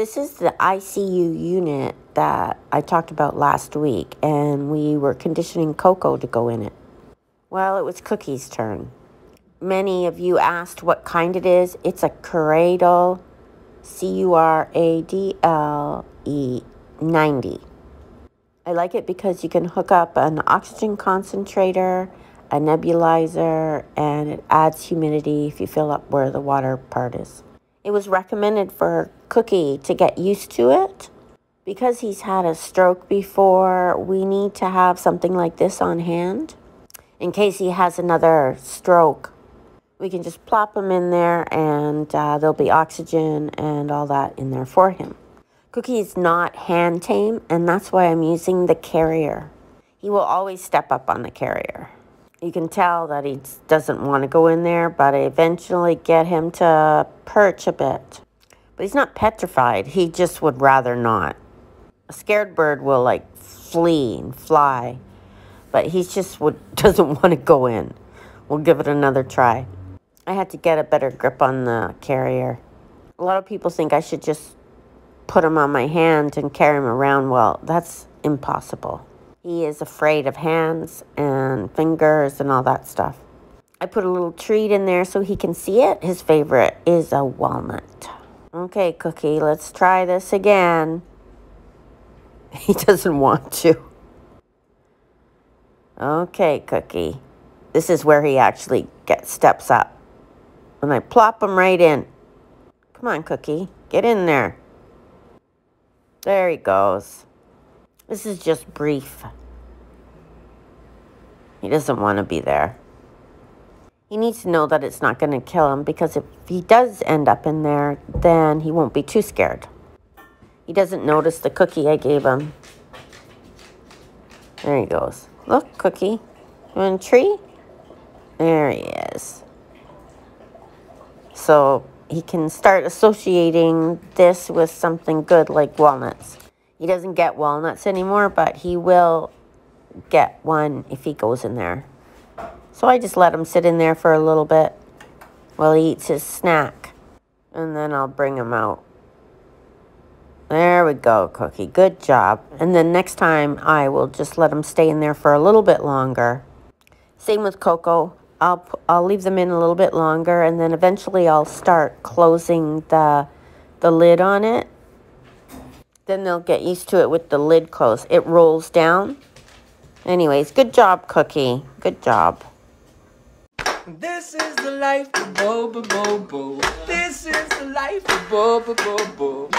This is the ICU unit that I talked about last week, and we were conditioning Coco to go in it. Well, it was Cookie's turn. Many of you asked what kind it is. It's a Curadle, C U R A D L E 90. I like it because you can hook up an oxygen concentrator, a nebulizer, and it adds humidity if you fill up where the water part is. It was recommended for Cookie to get used to it. Because he's had a stroke before, we need to have something like this on hand in case he has another stroke. We can just plop him in there and uh, there'll be oxygen and all that in there for him. Cookie is not hand tame, and that's why I'm using the carrier. He will always step up on the carrier. You can tell that he doesn't want to go in there, but I eventually get him to perch a bit. But he's not petrified. He just would rather not. A scared bird will like flee and fly, but he just would doesn't want to go in. We'll give it another try. I had to get a better grip on the carrier. A lot of people think I should just put him on my hand and carry him around. Well, that's impossible. He is afraid of hands and fingers and all that stuff. I put a little treat in there so he can see it. His favorite is a walnut. Okay, Cookie, let's try this again. He doesn't want to. Okay, Cookie. This is where he actually gets steps up. And I plop him right in. Come on, Cookie. Get in there. There he goes. This is just brief. He doesn't want to be there. He needs to know that it's not going to kill him because if he does end up in there, then he won't be too scared. He doesn't notice the cookie I gave him. There he goes. Look, cookie. You want a tree? There he is. So he can start associating this with something good like walnuts. He doesn't get walnuts anymore, but he will get one if he goes in there. So I just let him sit in there for a little bit while he eats his snack. And then I'll bring him out. There we go, Cookie. Good job. And then next time I will just let him stay in there for a little bit longer. Same with Coco. I'll, I'll leave them in a little bit longer and then eventually I'll start closing the, the lid on it. Then they'll get used to it with the lid closed. It rolls down. Anyways, good job, Cookie. Good job. This is the life of Boba Bobo. This is the life of Boba Bobo.